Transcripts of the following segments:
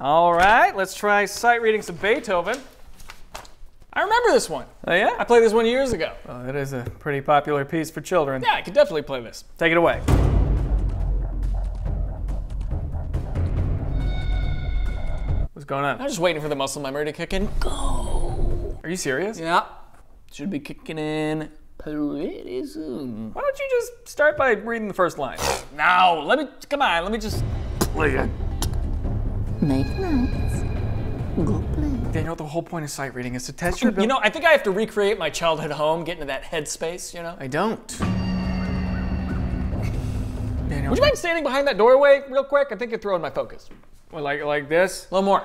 All right, let's try sight reading some Beethoven. I remember this one. Oh yeah? I played this one years ago. Well, it is a pretty popular piece for children. Yeah, I could definitely play this. Take it away. What's going on? I'm just waiting for the muscle memory to kick in. Go. Are you serious? Yeah. Should be kicking in pretty soon. Why don't you just start by reading the first line? Now, let me, come on, let me just play it. Make nice. Go play. Daniel, the whole point of sight reading is to test your You know, I think I have to recreate my childhood home, get into that headspace, you know? I don't. Daniel, Would you mind standing behind that doorway real quick? I think you're throwing my focus. Well, like like this? A little more.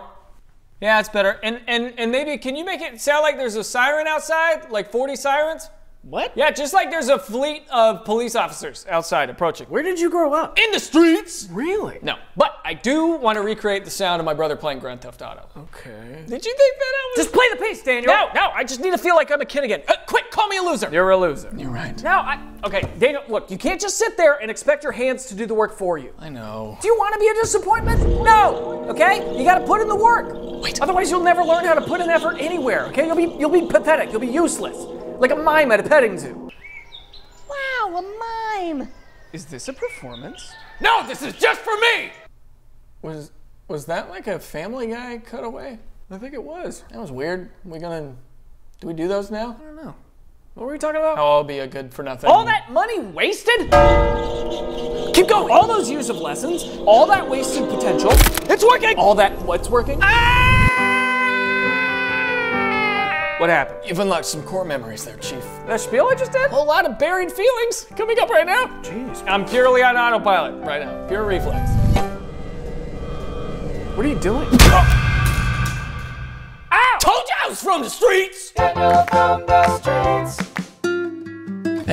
Yeah, it's better. And and and maybe can you make it sound like there's a siren outside? Like 40 sirens? What? Yeah, just like there's a fleet of police officers outside approaching. Where did you grow up? in the streets? Really? No, but I do want to recreate the sound of my brother playing Grand Theft Auto. Okay. Did you think that I was Just play the piece, Daniel. No, no, I just need to feel like I'm a kid again. Uh, quick, call me a loser. You're a loser. You're right. No, I. Okay, Daniel, look, you can't just sit there and expect your hands to do the work for you. I know. Do you want to be a disappointment? No. Okay? You got to put in the work. Wait. Otherwise, you'll never learn how to put in effort anywhere. Okay? You'll be you'll be pathetic. You'll be useless, like a mime at a petting zoo. Wow, a mime. Is this a performance? No, this is just for me. Was was that like a Family Guy cutaway? I think it was. That was weird. We gonna do we do those now? I don't know. What were we talking about? Oh, I'll be a good for nothing. All that money wasted? Keep going. All those years of lessons, all that wasted potential. It's working! All that what's working? Ah! What happened? You've unlocked some core memories there, Chief. That spiel I just did? A whole lot of buried feelings coming up right now. Jeez. I'm purely on autopilot right now. Pure reflex. What are you doing? Oh. Ow! Told you I was from the streets!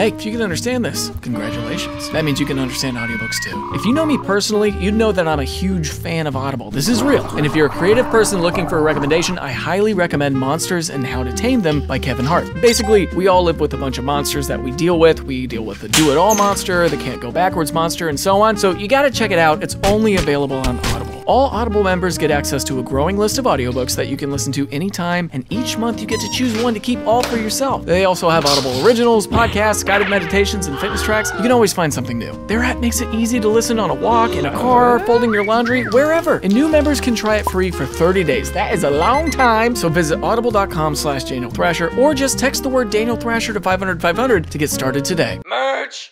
Hey, if you can understand this, congratulations. That means you can understand audiobooks too. If you know me personally, you'd know that I'm a huge fan of Audible. This is real. And if you're a creative person looking for a recommendation, I highly recommend Monsters and How to Tame Them by Kevin Hart. Basically, we all live with a bunch of monsters that we deal with. We deal with the do it all monster, the can't go backwards monster, and so on. So you gotta check it out. It's only available on Audible. All Audible members get access to a growing list of audiobooks that you can listen to anytime, and each month you get to choose one to keep all for yourself. They also have Audible originals, podcasts, guided meditations, and fitness tracks. You can always find something new. Their app makes it easy to listen on a walk, in a car, folding your laundry, wherever. And new members can try it free for 30 days. That is a long time. So visit audible.com slash Daniel Thrasher or just text the word Daniel Thrasher to 500 500 to get started today. Merch!